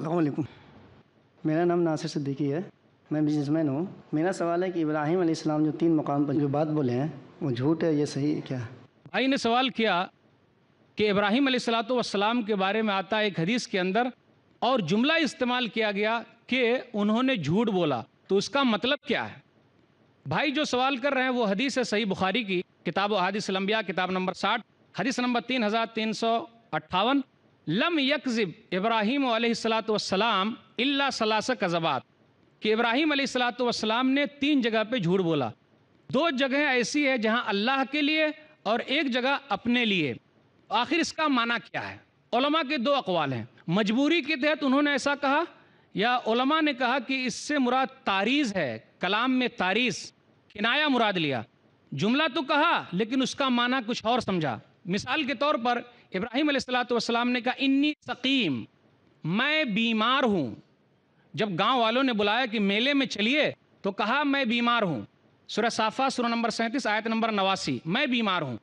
السلام علیکم۔ میرا نام ناصر صدیقی ہے۔ میں بزنس مین ہوں۔ میرا سوال ہے کہ ابراہیم علیہ السلام جو تین مقام پر جو بات بولے ہیں، وہ جھوٹ ہے یہ صحیح کیا؟ ہے بھائی نے سوال کیا کہ ابراہیم علیہ السلاۃ والسلام کے بارے میں آتا ہے ایک حدیث کے اندر اور جملہ استعمال کیا گیا کہ انہوں نے جھوٹ بولا۔ تو اس کا مطلب کیا ہے؟ بھائی جو سوال کر رہے ہیں، وہ حدیث ہے صحیح بخاری کی۔ کتاب و حادث الانبیاء، کتاب نمبر ساٹھ، حدیث نمبر تین ہزار تین سو اٹھاون۔ لم یکذب ابراہیم علیہ السلاۃ والسلام اللہ ثلاث کذبات، کہ ابراہیم علیہ السلاۃ والسلام نے تین جگہ پہ جھوٹ بولا۔ دو جگہیں ایسی ہے جہاں اللہ کے لیے اور ایک جگہ اپنے لیے۔ آخر اس کا معنی کیا ہے؟ علماء کے دو اقوال ہیں۔ مجبوری کے تحت انہوں نے ایسا کہا یا علماء نے کہا کہ اس سے مراد تاریز ہے، کلام میں تاریز، کنایا مراد لیا۔ جملہ تو کہا لیکن اس کا معنی کچھ اور سمجھا۔ مثال کے طور پر ابراہیم علیہ السلاۃ والسلام نے کہا، انی سقیم، میں بیمار ہوں۔ جب گاؤں والوں نے بلایا کہ میلے میں چلیے، تو کہا، میں بیمار ہوں۔ سورہ صافہ، سورہ نمبر سینتیس، آیت نمبر نواسی، میں بیمار ہوں۔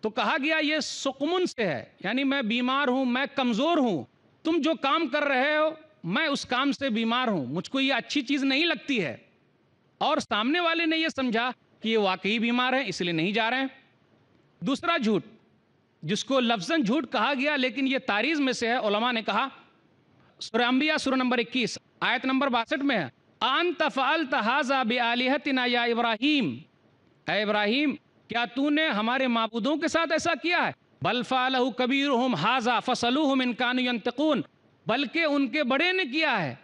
تو کہا گیا، یہ سکمن سے ہے یعنی میں بیمار ہوں، میں کمزور ہوں۔ تم جو کام کر رہے ہو، میں اس کام سے بیمار ہوں۔ مجھ کو یہ اچھی چیز نہیں لگتی ہے۔ اور سامنے والے نے یہ سمجھا کہ یہ واقعی بیمار ہے اس لیے نہیں جا رہے ہیں۔ دوسرا جھوٹ جس کو لفظاً جھوٹ کہا گیا لیکن یہ تاریخ میں سے ہے، علماء نے کہا۔ سورہ انبیاء سورہ نمبر اکیس، آیت نمبر باسٹھ میں ہے۔ آن تفعلت حاضا بآلیہتنا یا ابراہیم۔ اے ابراہیم، کیا تو نے ہمارے معبودوں کے ساتھ ایسا کیا ہے؟ بل فعلہ کبیرہم حاضا فصلوہم ان کانو ینتقون بلکہ ان کے بڑے نے کیا ہے۔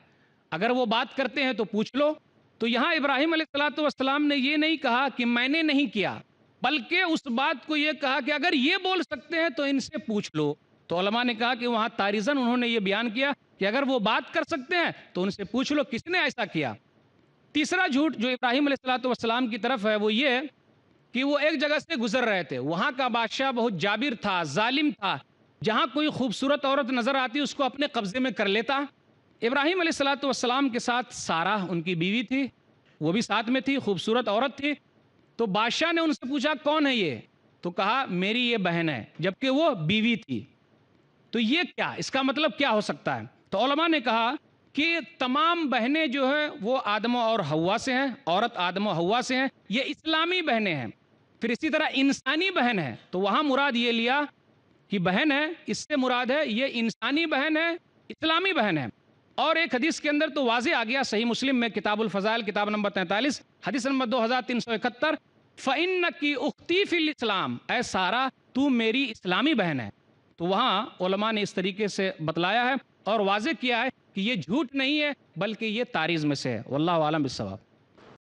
اگر وہ بات کرتے ہیں تو پوچھ لو۔ تو یہاں ابراہیم علیہ السلام نے یہ نہیں کہا کہ میں نے نہیں کیا۔ بلکہ اس بات کو یہ کہا کہ اگر یہ بول سکتے ہیں تو ان سے پوچھ لو۔ تو علماء نے کہا کہ وہاں تاریزن انہوں نے یہ بیان کیا کہ اگر وہ بات کر سکتے ہیں تو ان سے پوچھ لو کس نے ایسا کیا۔ تیسرا جھوٹ جو ابراہیم علیہ السلام کی طرف ہے وہ یہ کہ وہ ایک جگہ سے گزر رہے تھے۔ وہاں کا بادشاہ بہت جابر تھا، ظالم تھا۔ جہاں کوئی خوبصورت عورت نظر آتی اس کو اپنے قبضے میں کر لیتا۔ ابراہیم علیہ السلاۃ والسلام کے ساتھ سارا ان کی بیوی تھی، وہ بھی ساتھ میں تھی، خوبصورت عورت تھی۔ تو بادشاہ نے ان سے پوچھا، کون ہے یہ؟ تو کہا، میری یہ بہن ہے. جبکہ وہ بیوی تھی۔ تو یہ کیا؟ اس کا مطلب کیا ہو سکتا ہے؟ تو علماء نے کہا کہ تمام بہنیں جو ہیں وہ آدم اور ہوا سے ہیں، عورت آدم و ہوا سے ہیں، یہ اسلامی بہنیں ہیں۔ پھر اسی طرح انسانی بہن ہے، تو وہاں مراد یہ لیا کہ بہن ہے، اس سے مراد ہے یہ انسانی بہن ہے، اسلامی بہن ہے۔ اور ایک حدیث کے اندر تو واضح آ گیا، صحیح مسلم میں کتاب الفضائل، کتاب نمبر تینتالیس، حدیث نمبر دو ہزار تین سو اکہتر۔ فعن کی اختیف الاسلام اے سارا، تو میری اسلامی بہن ہے۔ تو وہاں علماء نے اس طریقے سے بتلایا ہے اور واضح کیا ہے کہ یہ جھوٹ نہیں ہے، بلکہ یہ تاریخ میں سے ہے۔ واللہ عالم بالصواب۔